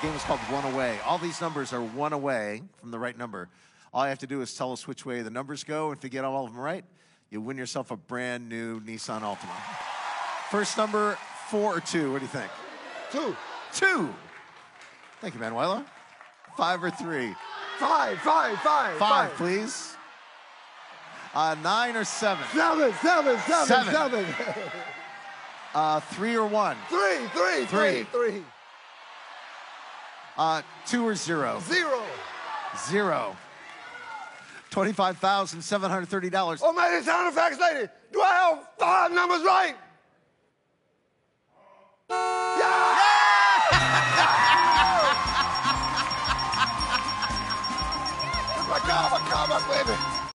The game is called One Away. All these numbers are one away from the right number. All you have to do is tell us which way the numbers go. If you get all of them right, you win yourself a brand new Nissan Altima. First number, four or two? What do you think? Two. Two. Thank you, Manuela. Five or three? Five, five, five. Five, please. Uh, nine or seven? Seven, seven, seven, Seven. seven. Uh, three or one? three, three, three, three. Uh, two or zero? Zero. Zero. $25,730. Oh, man, sound effects lady. Do I have five numbers right? Yeah! My car, my car, my baby.